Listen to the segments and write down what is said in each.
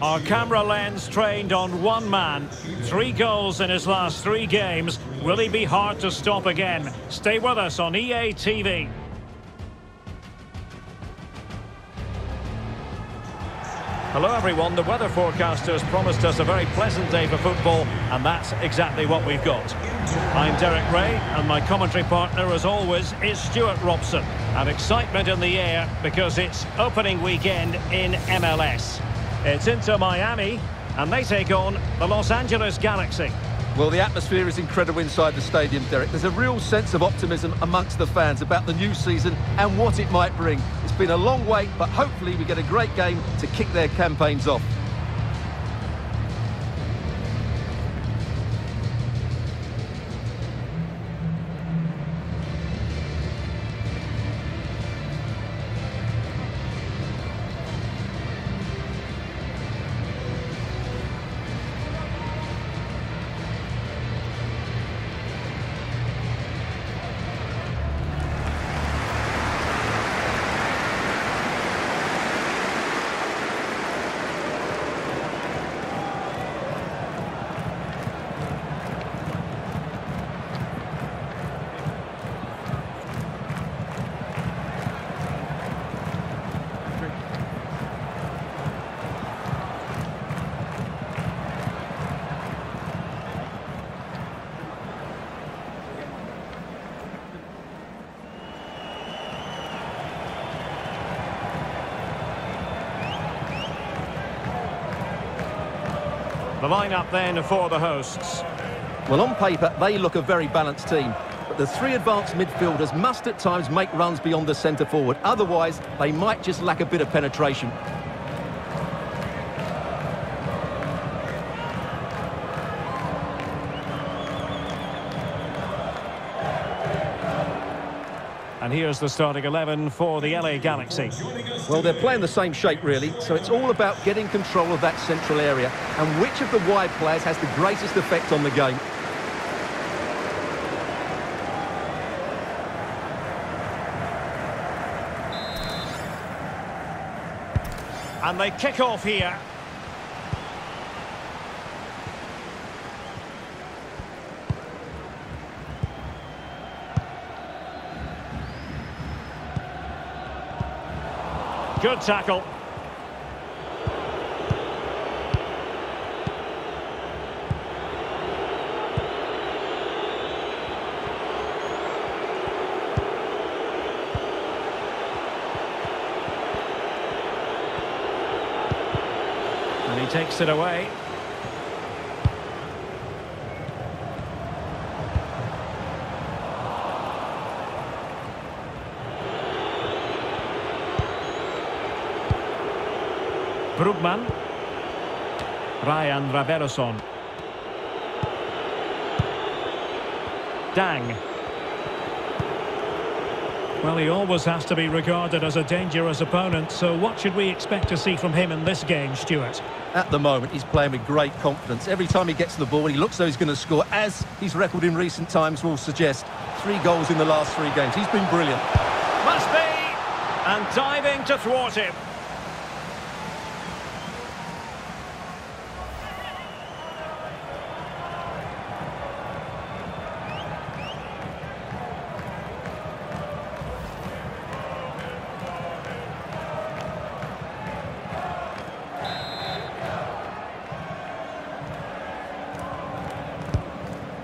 Our camera lens trained on one man. Three goals in his last three games. Will he be hard to stop again? Stay with us on EA TV. Hello everyone, the weather forecasters promised us a very pleasant day for football and that's exactly what we've got. I'm Derek Ray and my commentary partner as always is Stuart Robson. And excitement in the air because it's opening weekend in MLS. It's Inter Miami and they take on the Los Angeles Galaxy. Well, the atmosphere is incredible inside the stadium, Derek. There's a real sense of optimism amongst the fans about the new season and what it might bring. It's been a long wait, but hopefully we get a great game to kick their campaigns off. Lineup then for the hosts. Well, on paper, they look a very balanced team. But the three advanced midfielders must at times make runs beyond the centre forward. Otherwise, they might just lack a bit of penetration. And here's the starting 11 for the LA Galaxy. Well, they're playing the same shape, really, so it's all about getting control of that central area and which of the wide players has the greatest effect on the game. And they kick off here. Good tackle. And he takes it away. Brugman. Rayan Raveloson. Dang. Well, he always has to be regarded as a dangerous opponent, so what should we expect to see from him in this game, Stuart? At the moment, he's playing with great confidence. Every time he gets the ball, he looks though he's going to score, as his record in recent times will suggest. Three goals in the last three games. He's been brilliant. Must be! And diving to thwart him.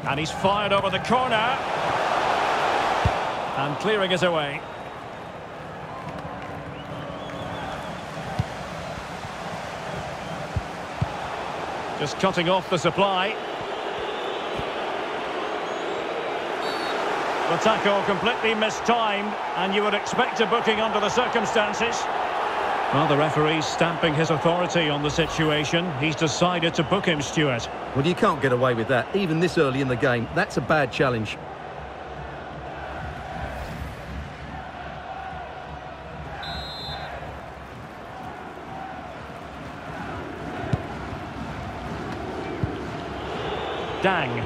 And he's fired over the corner. And clearing it away. Just cutting off the supply. The tackle completely mistimed, and you would expect a booking under the circumstances. Well, the referee's stamping his authority on the situation. He's decided to book him, Stuart. Well, you can't get away with that, even this early in the game. That's a bad challenge. Dang.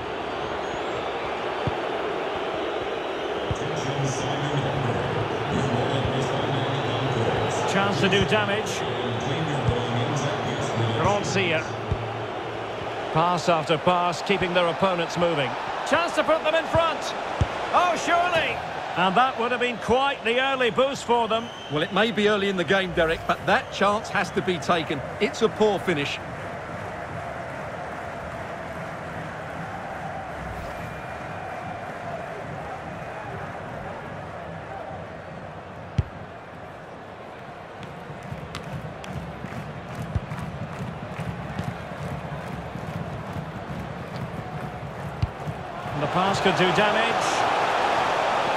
Chance to do damage. Ron Garcia. Pass after pass, keeping their opponents moving. Chance to put them in front. Oh, surely! And that would have been quite the early boost for them. Well, it may be early in the game, Derek, but that chance has to be taken. It's a poor finish. Could do damage.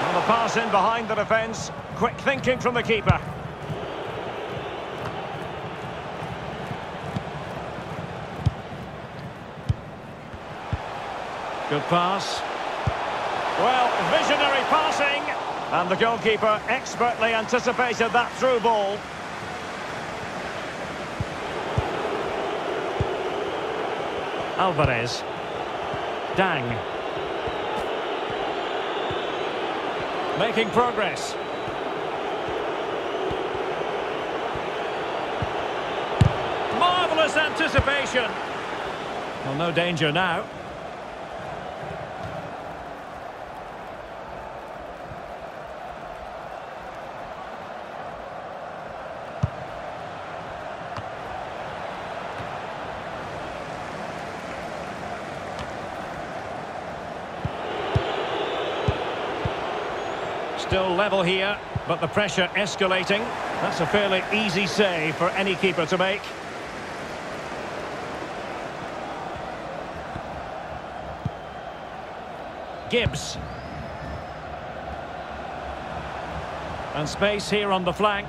And the pass in behind the defence. Quick thinking from the keeper. Good pass. Well, visionary passing. And the goalkeeper expertly anticipated that through ball. Alvarez. Dang. Making progress. Marvellous anticipation. Well, no danger now. Still level here, but the pressure escalating. That's a fairly easy save for any keeper to make. Gibbs. And space here on the flank.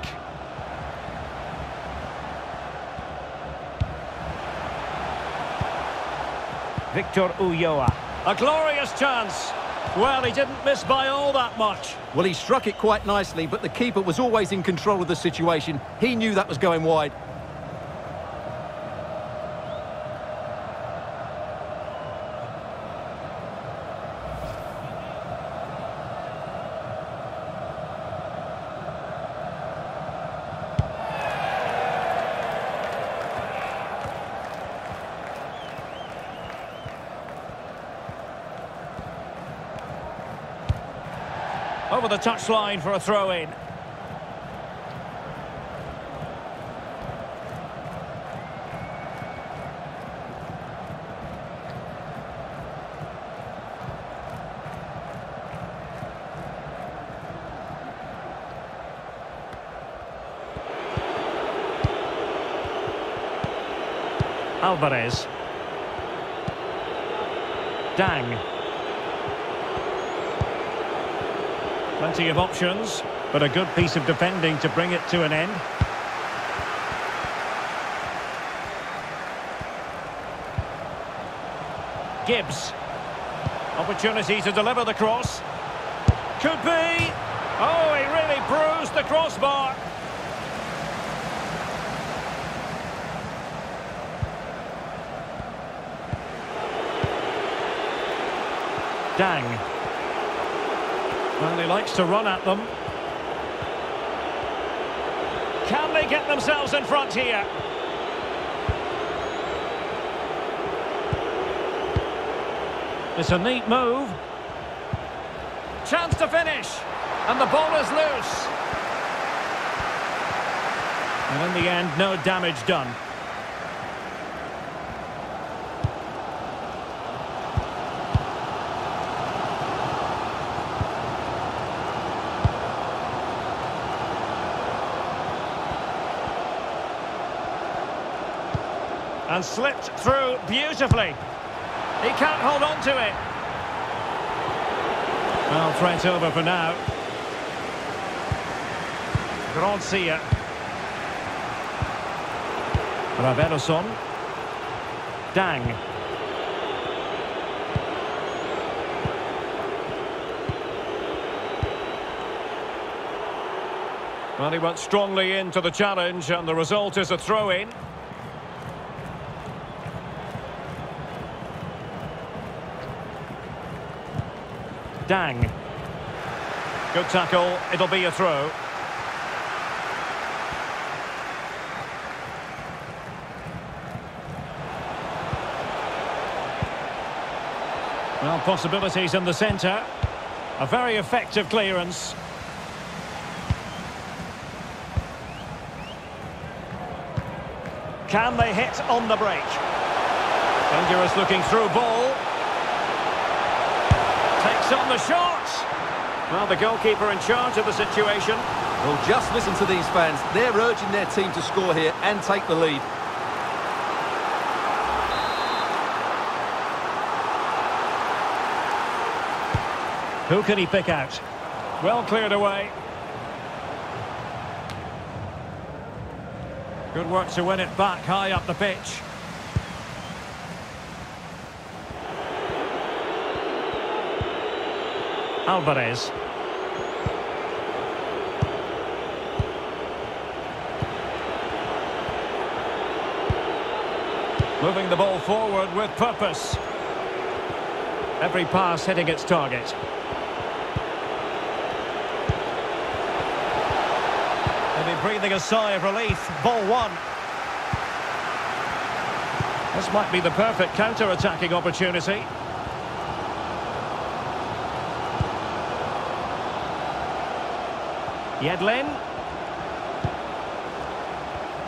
Victor Ulloa. A glorious chance. Well, he didn't miss by all that much. Well, he struck it quite nicely, but the keeper was always in control of the situation. He knew that was going wide. The touchline for a throw-in. Alvarez. Dang. Plenty of options, but a good piece of defending to bring it to an end. Gibbs. Opportunity to deliver the cross. Could be. Oh, he really bruised the crossbar. Dang. Likes to run at them. Can they get themselves in front here? It's a neat move. Chance to finish. And the ball is loose. And in the end, no damage done. And slipped through beautifully. He can't hold on to it. Well, threat over for now. Garcia. Raveloson. Dang. Well, he went strongly into the challenge, and the result is a throw-in. Dang. Good tackle, it'll be a throw. Well, possibilities in the centre. A very effective clearance. Can they hit on the break? Dangerous looking through ball. On the shot. Well, the goalkeeper in charge of the situation. Well, just listen to these fans. They're urging their team to score here and take the lead. Who can he pick out? Well cleared away. Good work to win it back high up the pitch. Alvarez. Moving the ball forward with purpose. Every pass hitting its target. Maybe breathing a sigh of relief. Ball one. This might be the perfect counter-attacking opportunity. Yedlin.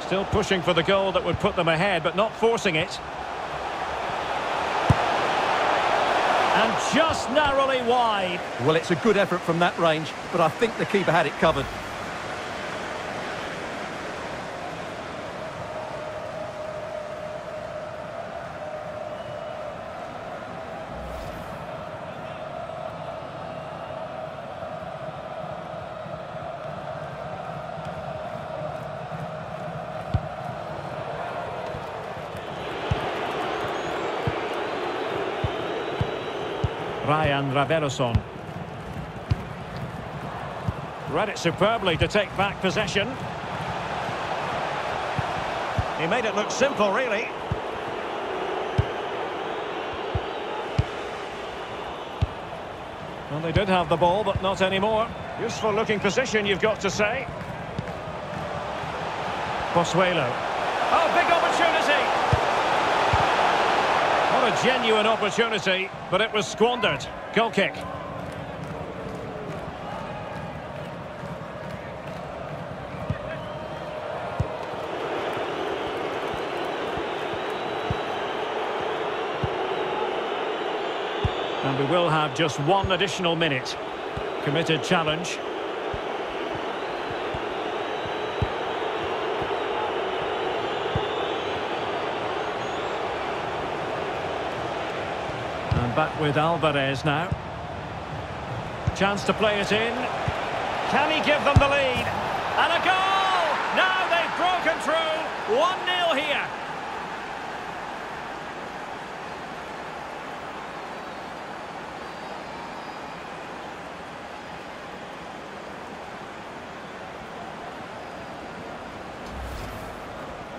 Still pushing for the goal that would put them ahead, but not forcing it. And just narrowly wide. Well, it's a good effort from that range, but I think the keeper had it covered. Rayan Raveloson. Read it superbly to take back possession. He made it look simple, really. Well, they did have the ball, but not anymore. Useful looking position, you've got to say. Pozuelo. Oh, big opportunity! A genuine opportunity, but it was squandered. Goal kick. And we will have just one additional minute. Committed challenge. Back with Alvarez now. Chance to play it in. Can he give them the lead? And a goal! Now they've broken through. 1-0 here.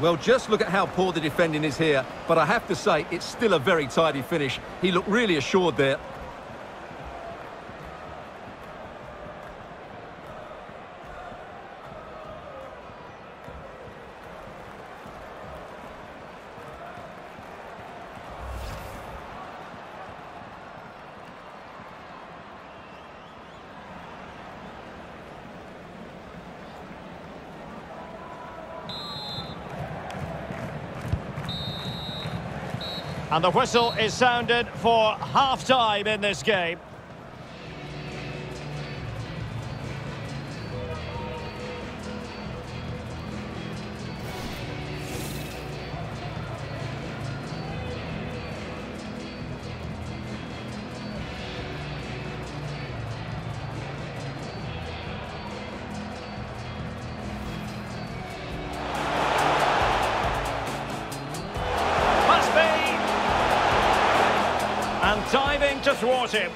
Well, just look at how poor the defending is here. But I have to say, it's still a very tidy finish. He looked really assured there. And the whistle is sounded for half-time in this game. Him.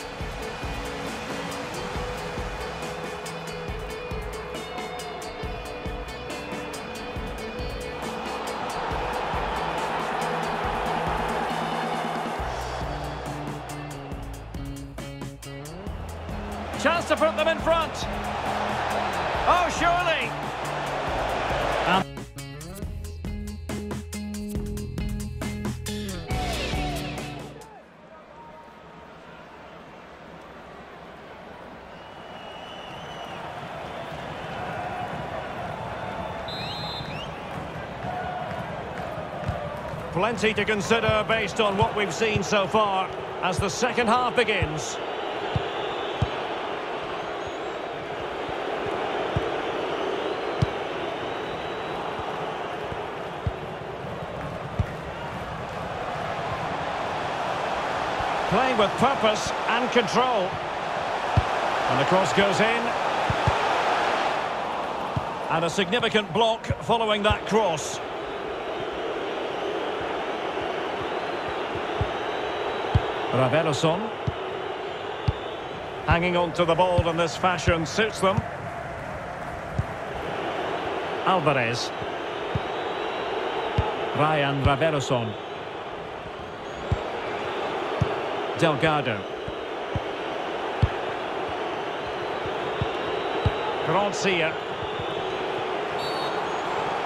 Chance to put them in front. Oh, surely. Plenty to consider based on what we've seen so far as the second half begins. Playing with purpose and control. And the cross goes in. And a significant block following that cross. Raveloson. Hanging on to the ball in this fashion suits them. Alvarez. Rayan Raveloson. Delgado. Grancia.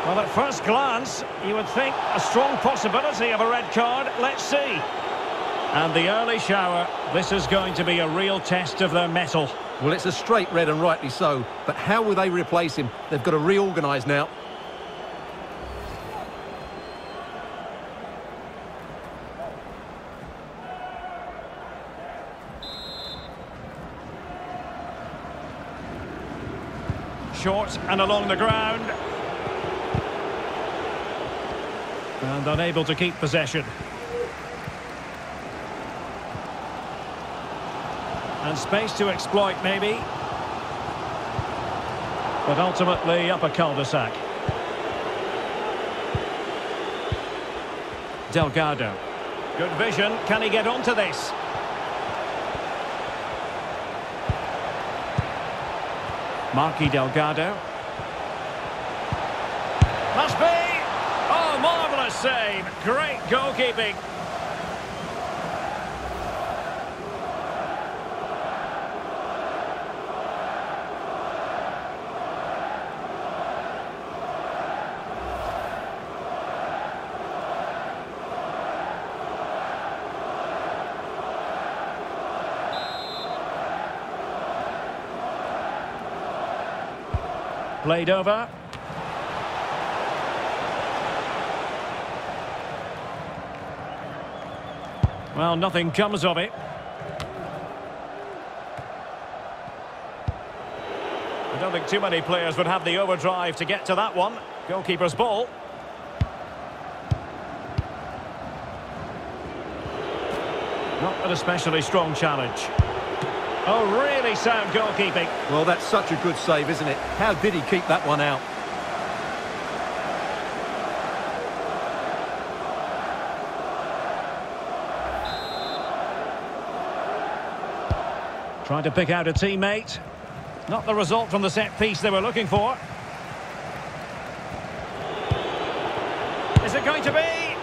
Well, at first glance, you would think a strong possibility of a red card. Let's see. And the early shower, this is going to be a real test of their mettle. Well, it's a straight red and rightly so, but how will they replace him? They've got to reorganise now. Short and along the ground. And unable to keep possession. And space to exploit, maybe. But ultimately up a cul-de-sac. Delgado. Good vision. Can he get onto this? Marky Delgado. Must be! Oh, marvellous save. Great goalkeeping. Played over. Well, nothing comes of it. I don't think too many players would have the overdrive to get to that one. Goalkeeper's ball. Not an especially strong challenge. Oh, really sound goalkeeping. Well, that's such a good save, isn't it? How did he keep that one out? Trying to pick out a teammate. Not the result from the set piece they were looking for. Is it going to be?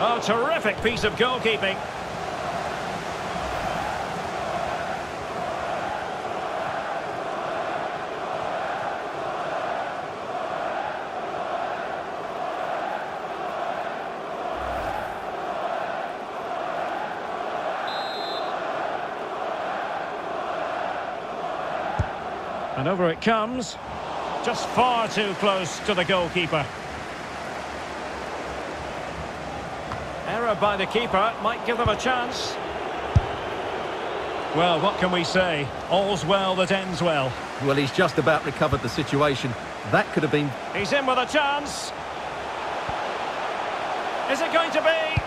Oh, terrific piece of goalkeeping. And over it comes. Just far too close to the goalkeeper. Error by the keeper might give them a chance. Well, what can we say? All's well that ends well. Well, he's just about recovered the situation. That could have been... He's in with a chance. Is it going to be?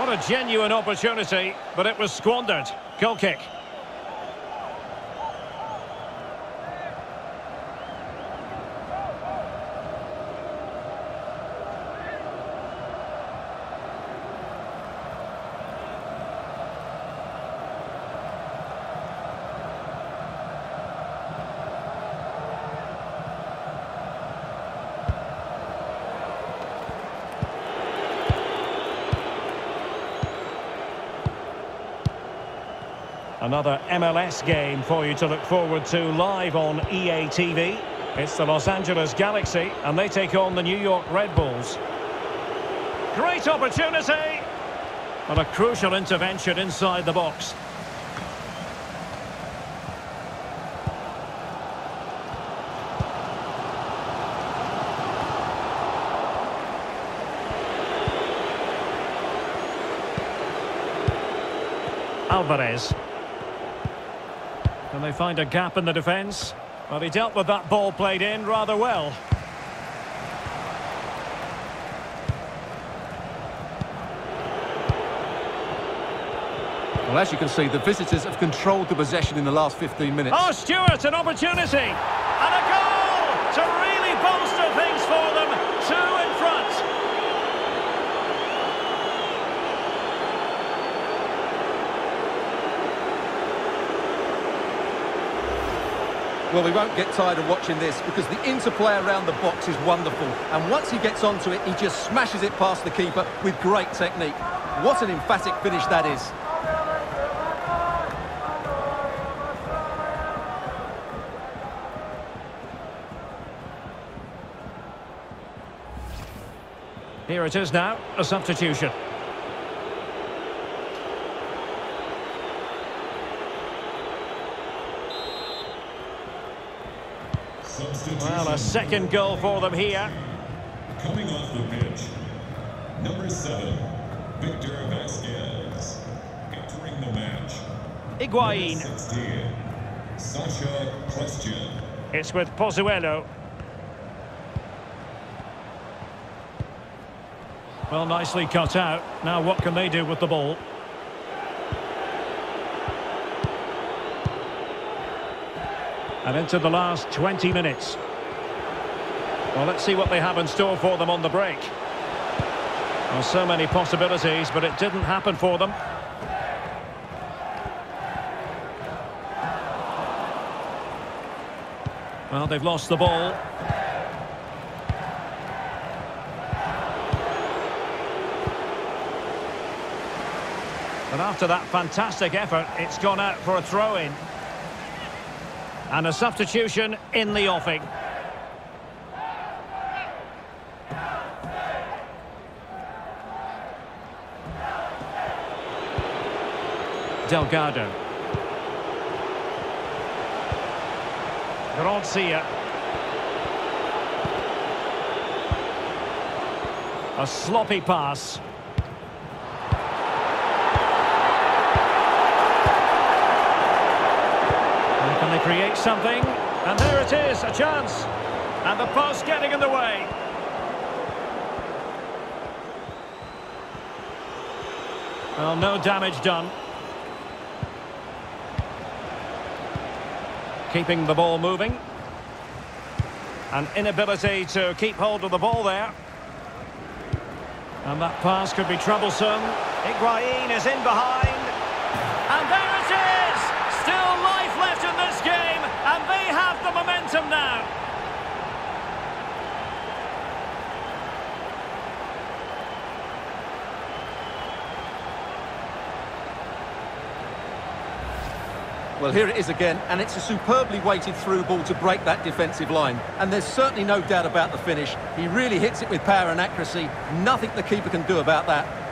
What a genuine opportunity, but it was squandered. Goal kick. Another MLS game for you to look forward to live on EA TV. It's the Los Angeles Galaxy, and they take on the New York Red Bulls. Great opportunity! And a crucial intervention inside the box. Alvarez. Can they find a gap in the defence? Well, he dealt with that ball played in rather well. Well, as you can see, the visitors have controlled the possession in the last 15 minutes. Oh, Stuart, an opportunity! And a goal to really bolster things for them. Two in front. Well, we won't get tired of watching this because the interplay around the box is wonderful. And once he gets onto it, he just smashes it past the keeper with great technique. What an emphatic finish that is. Here it is now, a substitution. Well, a second goal for them here. Coming off the pitch, number seven, Victor Vasquez. Entering the match, Higuain. 16, Sacha Kljestan. It's with Pozuelo. Well, nicely cut out. Now what can they do with the ball? And into the last 20 minutes. Well, let's see what they have in store for them on the break. Well, so many possibilities, but it didn't happen for them. Well, they've lost the ball. And after that fantastic effort, it's gone out for a throw-in. And a substitution in the offing. Delgado. Gracia. A sloppy pass. Can they create something? And there it is, a chance. And the pass getting in the way. Well, no damage done. Keeping the ball moving. An inability to keep hold of the ball there. And that pass could be troublesome. Higuain is in behind. And there it is! Still life left in this game, and they have the momentum now. Well, here it is again, and it's a superbly weighted through ball to break that defensive line. And there's certainly no doubt about the finish. He really hits it with power and accuracy. Nothing the keeper can do about that.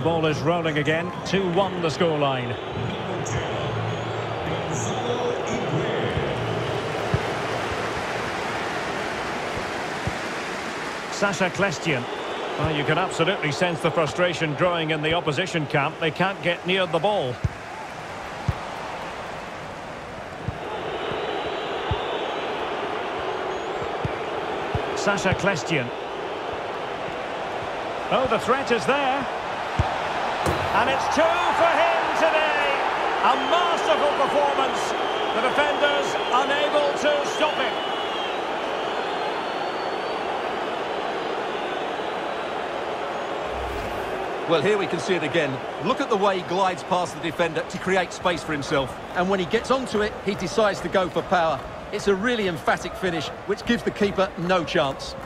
The ball is rolling again. 2-1 the scoreline. Number 10, Gonzalo Higuain. Sacha Kljestan. Well, you can absolutely sense the frustration growing in the opposition camp. They can't get near the ball. Sacha Kljestan. Oh, the threat is there. And it's two for him today. A masterful performance. The defenders unable to stop him. Well, here we can see it again. Look at the way he glides past the defender to create space for himself. And when he gets onto it, he decides to go for power. It's a really emphatic finish, which gives the keeper no chance.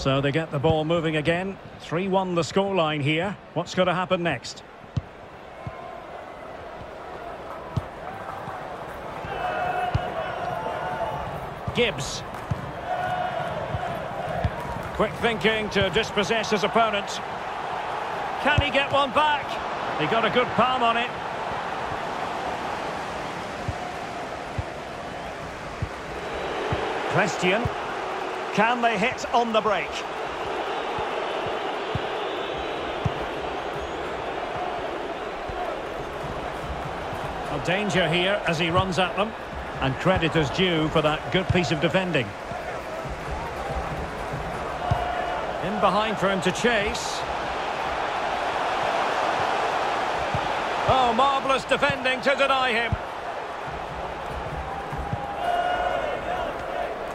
So they get the ball moving again. 3-1 the scoreline here. What's going to happen next? Gibbs. Quick thinking to dispossess his opponent. Can he get one back? He got a good palm on it. Question. Can they hit on the break? A danger here as he runs at them. And credit is due for that good piece of defending. In behind for him to chase. Oh, marvellous defending to deny him.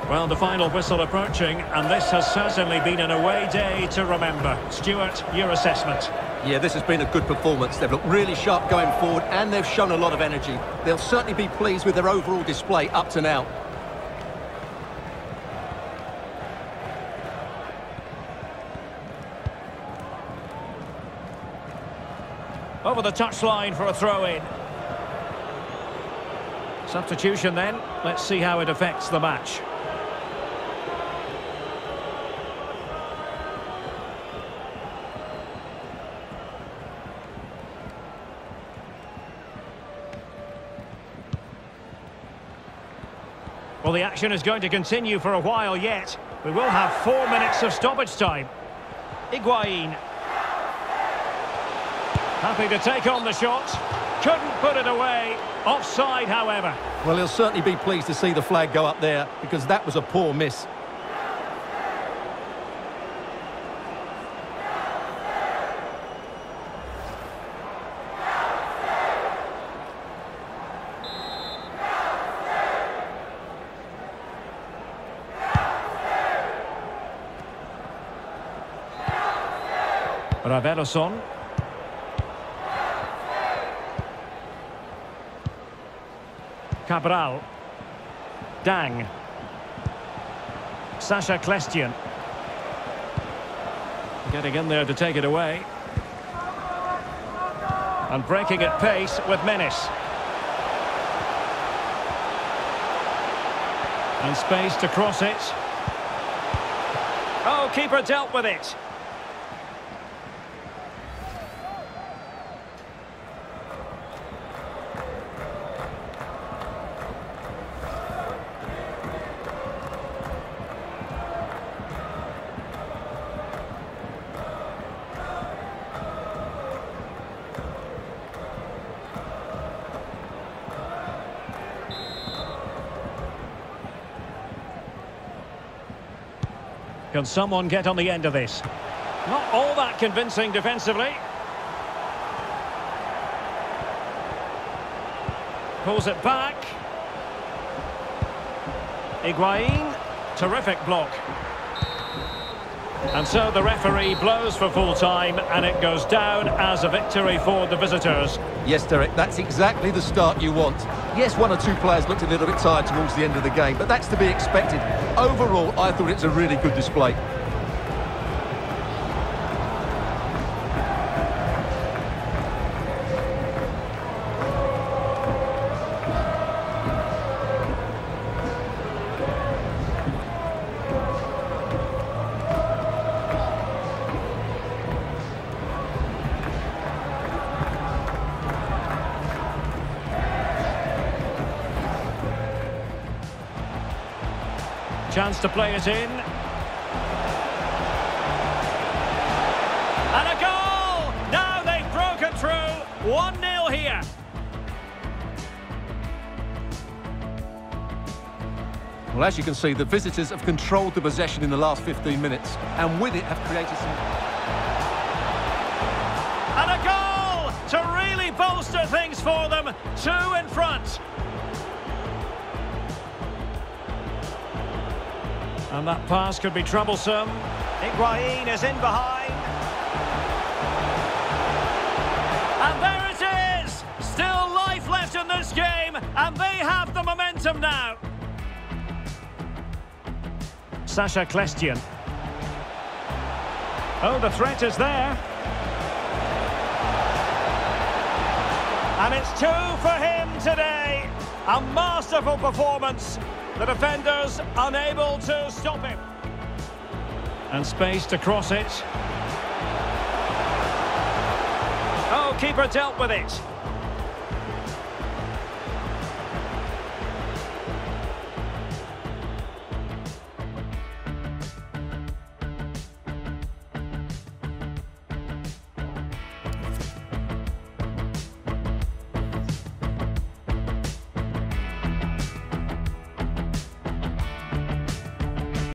Well, the final whistle approaching, and this has certainly been an away day to remember. Stuart, your assessment? Yeah, this has been a good performance. They've looked really sharp going forward, and they've shown a lot of energy. They'll certainly be pleased with their overall display up to now. Over the touchline for a throw-in. Substitution then. Let's see how it affects the match. The action is going to continue for a while yet. We will have four minutes of stoppage time. Higuain. Happy to take on the shot. Couldn't put it away. Offside, however. Well, he'll certainly be pleased to see the flag go up there because that was a poor miss. Raveloson. Cabral. Dang. Sacha Kljestan. Getting in there to take it away. And breaking at pace with menace. And space to cross it. Oh, keeper dealt with it. Can someone get on the end of this? Not all that convincing defensively. Pulls it back. Higuain. Terrific block. And so the referee blows for full time and it goes down as a victory for the visitors. Yes, Derek, that's exactly the start you want. Yes, one or two players looked a little bit tired towards the end of the game, but that's to be expected. Overall, I thought it's a really good display. Chance to play it in. And a goal! Now they've broken through. 1-0 here. Well, as you can see, the visitors have controlled the possession in the last 15 minutes, and with it have created some... And that pass could be troublesome. Higuain is in behind. And there it is! Still life left in this game, and they have the momentum now. Sacha Kljestan. Oh, the threat is there. And it's two for him today. A masterful performance. The defenders unable to stop him. And space to cross it. Oh, keeper dealt with it.